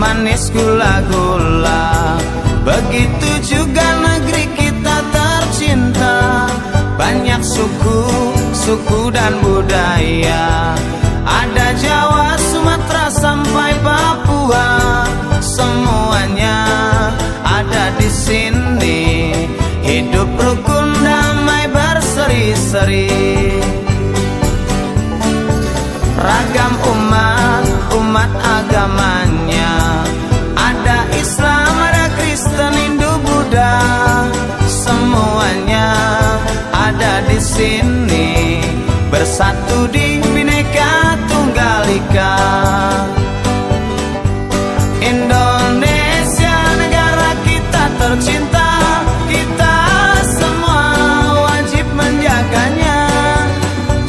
manis gula-gula Begitu juga negeri kita tercinta. Banyak suku, suku dan budaya. Ada Jawa, Sumatera sampai Papua. Semuanya ada di sini. Hidup rukun damai berseri-seri Bersatu di Bhinneka Tunggal Ika. Indonesia negara kita tercinta. Kita semua wajib menjaganya.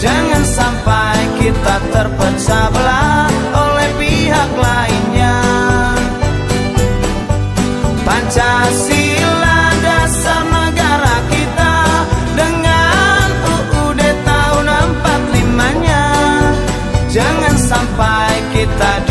Jangan sampai kita terpecah belah sampai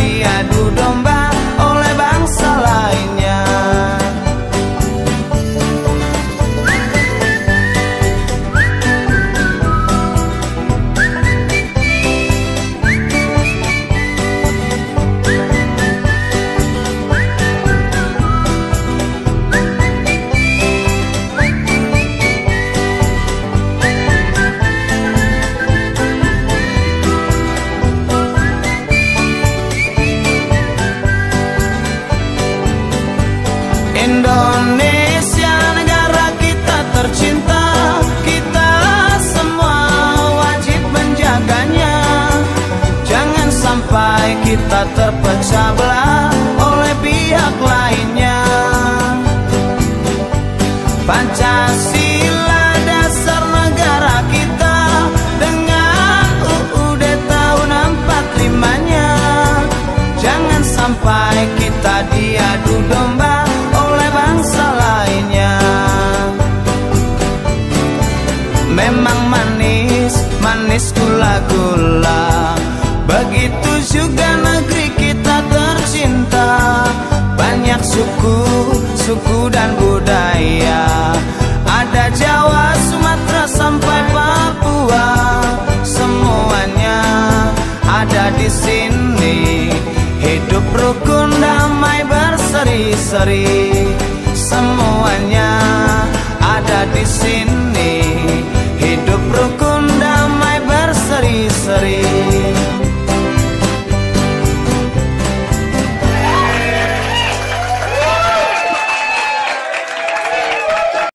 kita terpecah belah oleh pihak lainnya. Pancasila dasar negara kita Dengan UUD tahun 45-nya Jangan sampai kita diadu domba oleh bangsa lainnya. Memang manis, manis gula-gula. Begitu juga suku dan budaya. Ada Jawa, Sumatera sampai Papua. Semuanya ada di sini. Hidup rukun damai berseri-seri. Semuanya ada di sini